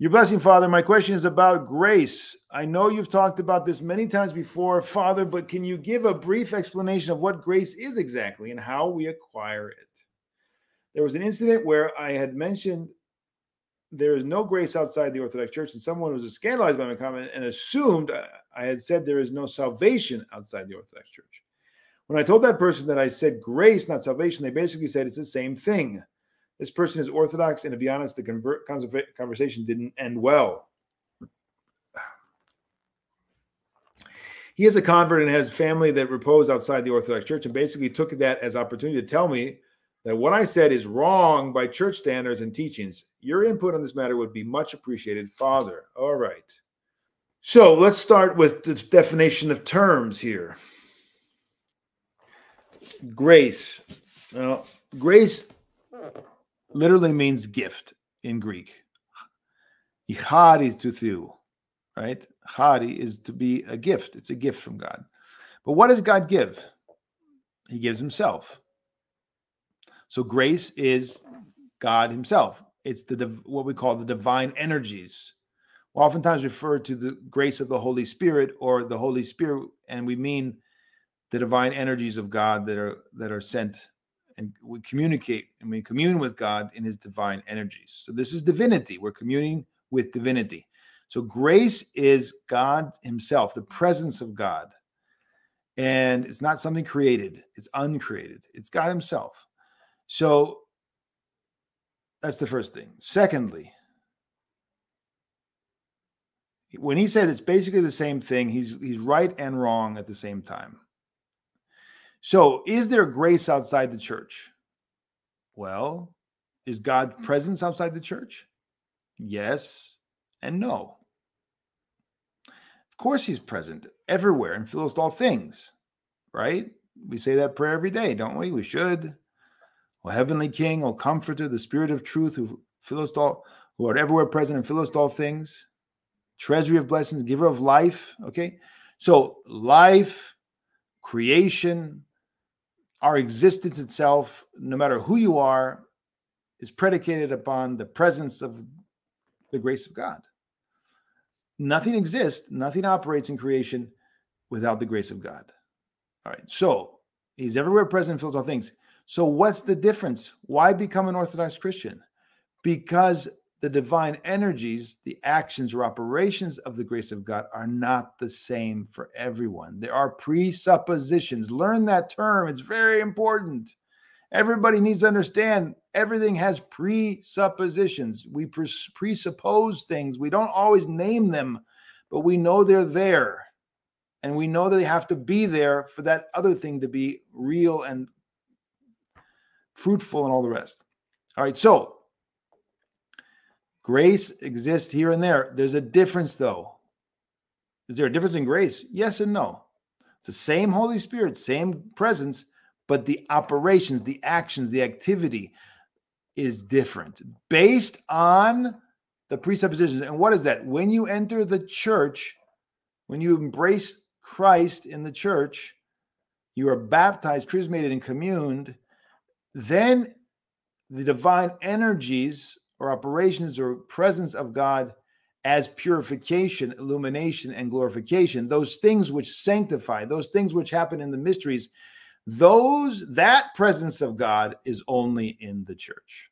Your blessing, Father. My question is about grace. I know you've talked about this many times before, Father, but can you give a brief explanation of what grace is exactly and how we acquire it? There was an incident where I had mentioned there is no grace outside the Orthodox Church, and someone was scandalized by my comment and assumed I had said there is no salvation outside the Orthodox Church. When I told that person that I said grace, not salvation, they basically said it's the same thing. This person is Orthodox, and to be honest, the convert, conversation didn't end well. He is a convert and has family that repose outside the Orthodox Church, and basically took that as opportunity to tell me that what I said is wrong by church standards and teachings. Your input on this matter would be much appreciated, Father. All right. So let's start with the definition of terms here. Grace. Well, grace literally means gift in Greek. Ichari to through, right? Chari is to be a gift. It's a gift from God. But what does God give? He gives himself. So grace is God himself. It's the what we call the divine energies. we oftentimes refer to the grace of the Holy Spirit or the Holy Spirit, and we mean the divine energies of God that are that are sent and we communicate and we commune with God in his divine energies. So this is divinity. We're communing with divinity. So grace is God himself, the presence of God. And it's not something created, it's uncreated. It's God himself. So that's the first thing. Secondly, when he said it's basically the same thing, he's he's right and wrong at the same time. So, is there grace outside the church? Well, is God mm. presence outside the church? Yes and no. Of course, He's present everywhere and fills all things, right? We say that prayer every day, don't we? We should. O Heavenly King, O Comforter, the Spirit of Truth, who fillest all, who are everywhere present and fillest all things, treasury of blessings, giver of life. Okay, so life, creation, our existence itself, no matter who you are, is predicated upon the presence of the grace of God. Nothing exists, nothing operates in creation without the grace of God. All right, so he's everywhere present, fills all things. So, what's the difference? Why become an Orthodox Christian? Because the divine energies, the actions or operations of the grace of God are not the same for everyone. There are presuppositions. Learn that term, it's very important. Everybody needs to understand everything has presuppositions. We presuppose things, we don't always name them, but we know they're there. And we know that they have to be there for that other thing to be real and fruitful and all the rest. All right, so Grace exists here and there. There's a difference, though. Is there a difference in grace? Yes and no. It's the same Holy Spirit, same presence, but the operations, the actions, the activity is different based on the presuppositions. And what is that? When you enter the church, when you embrace Christ in the church, you are baptized, chrismated, and communed, then the divine energies or operations or presence of God as purification, illumination, and glorification, those things which sanctify, those things which happen in the mysteries, those that presence of God is only in the church.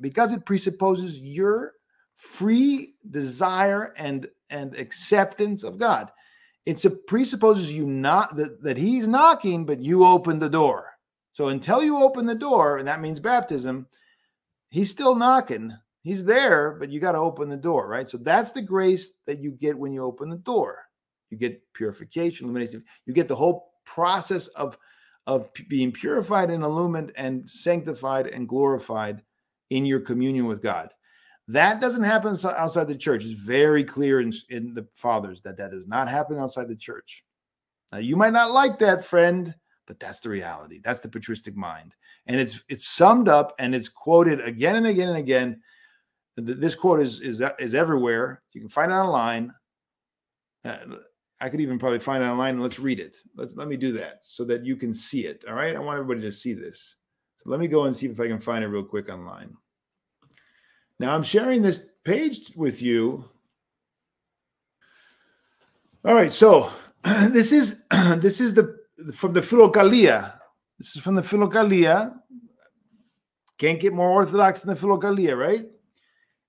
Because it presupposes your free desire and and acceptance of God. It presupposes you not that, that he's knocking, but you open the door. So until you open the door, and that means baptism, he's still knocking. He's there, but you got to open the door, right? So that's the grace that you get when you open the door. You get purification, illumination. You get the whole process of of being purified and illumined and sanctified and glorified in your communion with God. That doesn't happen outside the church. It's very clear in, in the fathers that that does not happen outside the church. Now, you might not like that, friend, but that's the reality. That's the patristic mind and it's it's summed up and it's quoted again and again and again. This quote is is is everywhere. You can find it online. Uh, I could even probably find it online let's read it. Let's let me do that so that you can see it. All right, I want everybody to see this. So let me go and see if I can find it real quick online. Now I'm sharing this page with you. All right, so this is this is the from the Philokalia. This is from the Philokalia. Can't get more orthodox than the Philokalia, right?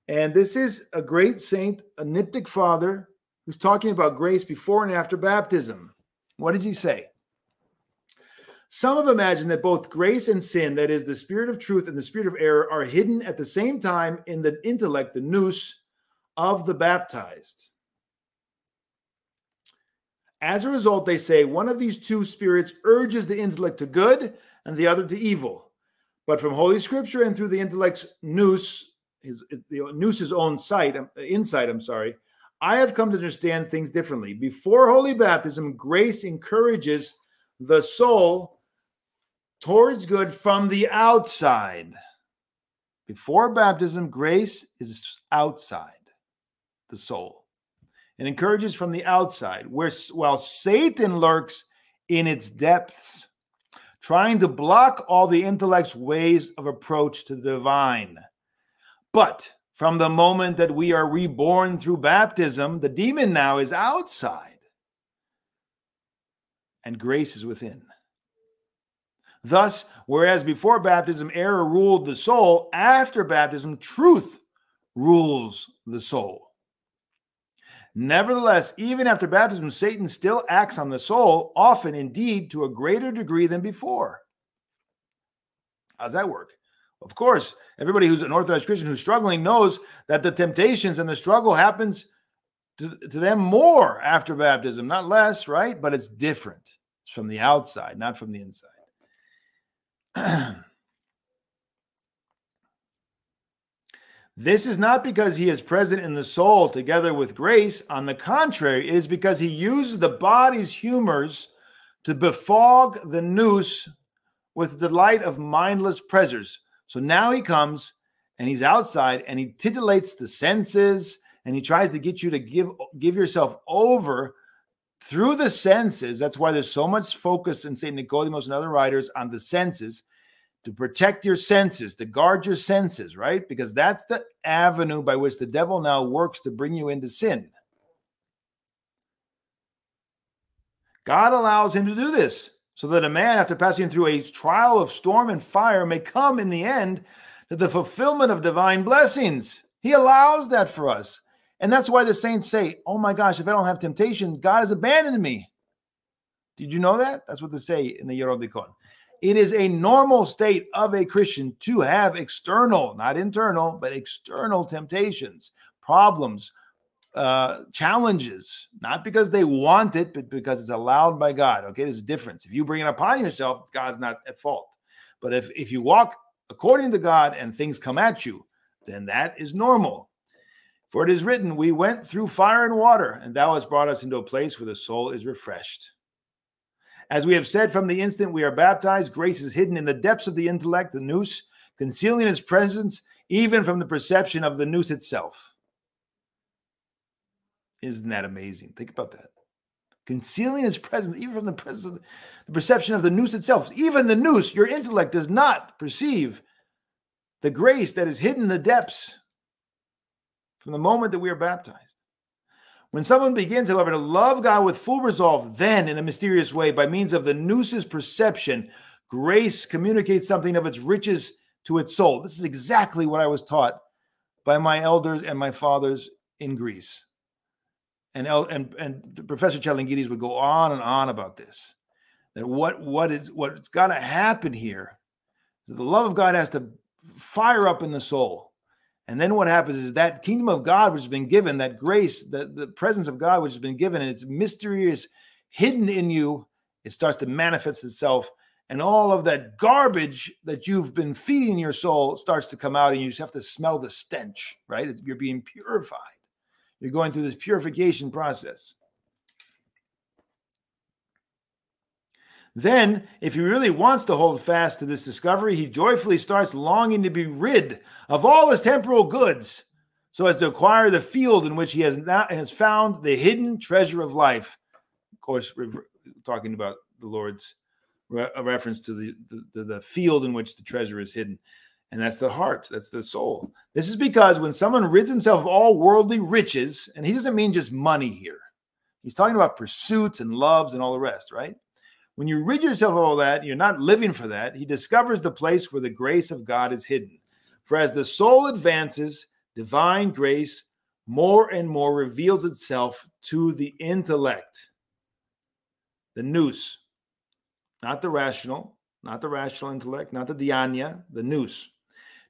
And this is a great saint, a Niptic father, who's talking about grace before and after baptism. What does he say? Some have imagined that both grace and sin, that is, the spirit of truth and the spirit of error, are hidden at the same time in the intellect, the nous, of the baptized. As a result, they say one of these two spirits urges the intellect to good and the other to evil. But from Holy Scripture and through the intellect's nous, his the nous's own sight, um, insight, I'm sorry, I have come to understand things differently. Before holy baptism, grace encourages the soul towards good from the outside. Before baptism, grace is outside the soul and encourages from the outside, where while Satan lurks in its depths, trying to block all the intellect's ways of approach to the divine. But from the moment that we are reborn through baptism, the demon now is outside and grace is within. Thus, whereas before baptism error ruled the soul, after baptism truth rules the soul. Nevertheless, even after baptism, Satan still acts on the soul, often indeed to a greater degree than before. How's that work? Of course, everybody who's an Orthodox Christian who's struggling knows that the temptations and the struggle happens to, to them more after baptism, not less, right? But it's different. It's from the outside, not from the inside. this is not because he is present in the soul together with grace. On the contrary, it is because he uses the body's humors to befog the nous with the delight of mindless pleasures. So now he comes and he's outside and he titillates the senses and he tries to get you to give give yourself over through the senses. That's why there's so much focus in St. Nicodemus and other writers on the senses to protect your senses, to guard your senses, right? Because that's the avenue by which the devil now works to bring you into sin. God allows him to do this so that a man, after passing through a trial of storm and fire, may come in the end to the fulfillment of divine blessings. He allows that for us. And that's why the saints say, Oh my gosh, if I don't have temptation, God has abandoned me. Did you know that? That's what they say in the Gerontikon. It is a normal state of a Christian to have external, not internal, but external temptations, problems, uh, challenges, not because they want it, but because it's allowed by God. Okay, there's a difference. If you bring it upon yourself, God's not at fault. But if, if you walk according to God and things come at you, then that is normal. For it is written, We went through fire and water, and thou hast brought us into a place where the soul is refreshed. As we have said from the instant we are baptized, grace is hidden in the depths of the intellect, the nous, concealing its presence even from the perception of the nous itself. Isn't that amazing? Think about that. Concealing its presence even from the presence the perception of the nous itself. Even the nous, your intellect does not perceive the grace that is hidden in the depths from the moment that we are baptized. When someone begins, however, to love God with full resolve, then in a mysterious way, by means of the nous's perception, grace communicates something of its riches to its soul. This is exactly what I was taught by my elders and my fathers in Greece. And, and, and Professor Tselengidis would go on and on about this. That what what is what's got to happen here is that the love of God has to fire up in the soul and then what happens is that kingdom of God, which has been given, that grace, the, the presence of God, which has been given, and it's mysterious, hidden in you, it starts to manifest itself. And all of that garbage that you've been feeding your soul starts to come out, and you just have to smell the stench, right? You're being purified. You're going through this purification process. Then, if he really wants to hold fast to this discovery, he joyfully starts longing to be rid of all his temporal goods so as to acquire the field in which he has not has found the hidden treasure of life. Of course, we're talking about the Lord's re- reference to the, the, the field in which the treasure is hidden. And that's the heart, that's the soul. This is because when someone rids himself of all worldly riches, and he doesn't mean just money here, he's talking about pursuits and loves and all the rest, right? When you rid yourself of all that, you're not living for that. He discovers the place where the grace of God is hidden. For as the soul advances, divine grace more and more reveals itself to the intellect, the nous, not the rational, not the rational intellect, not the dianoia, the nous.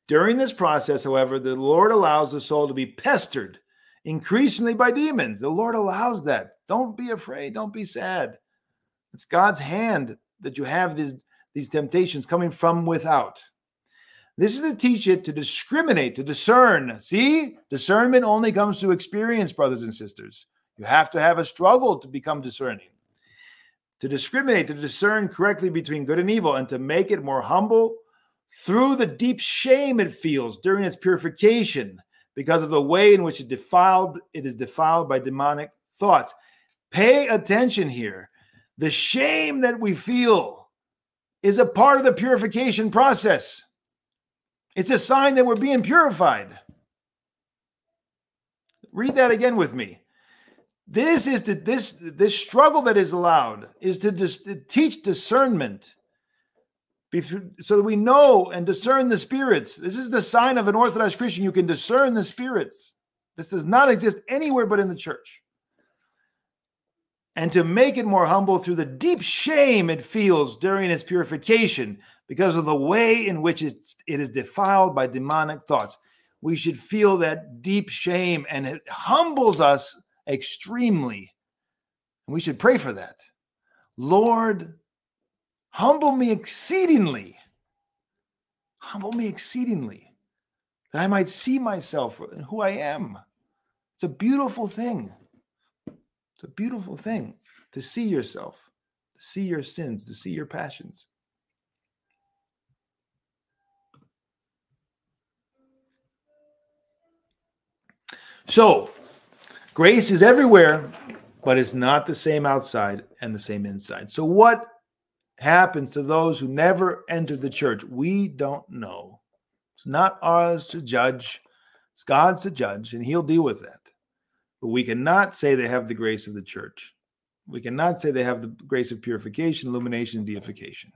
During this process, however, the Lord allows the soul to be pestered increasingly by demons. The Lord allows that. Don't be afraid. Don't be sad. It's God's hand that you have these, these temptations coming from without. This is to teach it to discriminate, to discern. See, discernment only comes through experience, brothers and sisters. You have to have a struggle to become discerning, to discriminate, to discern correctly between good and evil, and to make it more humble through the deep shame it feels during its purification because of the way in which it defiled it is defiled by demonic thoughts. Pay attention here. The shame that we feel is a part of the purification process. It's a sign that we're being purified. Read that again with me. This is to this this struggle that is allowed is to, dis, to teach discernment so that we know and discern the spirits. This is the sign of an Orthodox Christian. You can discern the spirits. This does not exist anywhere but in the church and to make it more humble through the deep shame it feels during its purification because of the way in which it's, it is defiled by demonic thoughts. We should feel that deep shame and it humbles us extremely. And we should pray for that. Lord, humble me exceedingly. Humble me exceedingly that I might see myself and who I am. It's a beautiful thing. It's a beautiful thing to see yourself, to see your sins, to see your passions. So, grace is everywhere, but it's not the same outside and the same inside. So, what happens to those who never entered the church? We don't know. It's not ours to judge, it's God's to judge, and He'll deal with that. But we cannot say they have the grace of the church. We cannot say they have the grace of purification, illumination, deification.